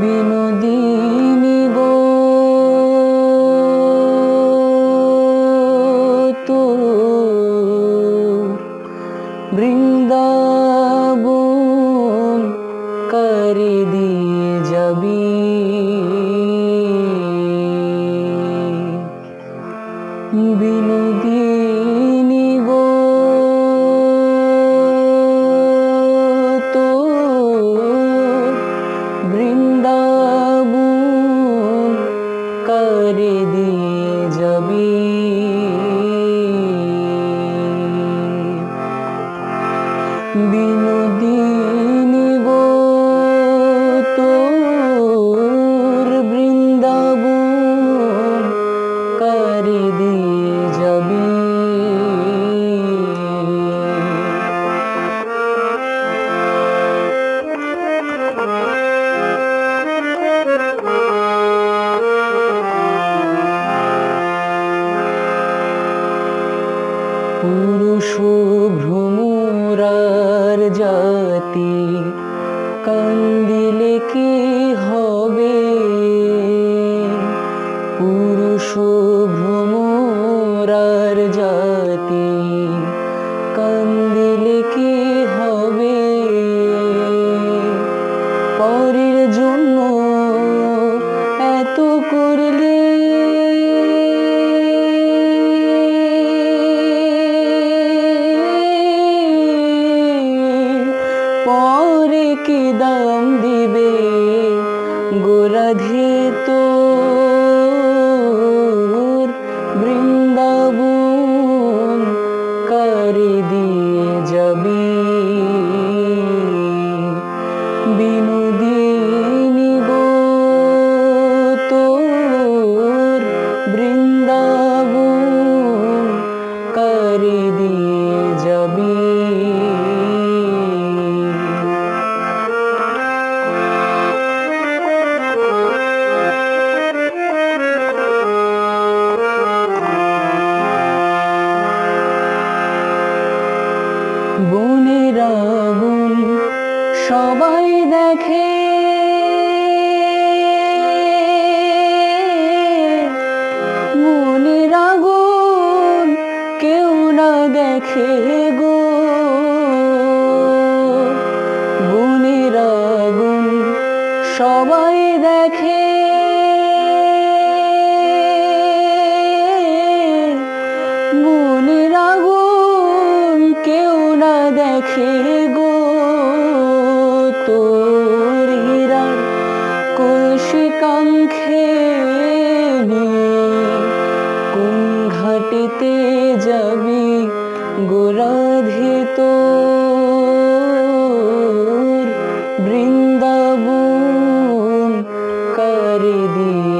বিনোদিনী গো তো বৃন্দাবন করে দিয়ে যাবি। বিনোদিনী বিনোদিনী পুরুষ ভ্রমরার জাতি কান্দিলে কি হবে? পুরুষ ভ্রমরার জাতি কি দাম দিবে গোরাধে তোর বৃন্দাবন কারি দিয়ে যাবি? বিনোদিনী গো, তোর বৃন্দাবন কারি দিয়ে আগুন সবাই দেখে। মনের আগুন কেউ না দেখে গো। বনের আগুন সবাই Hare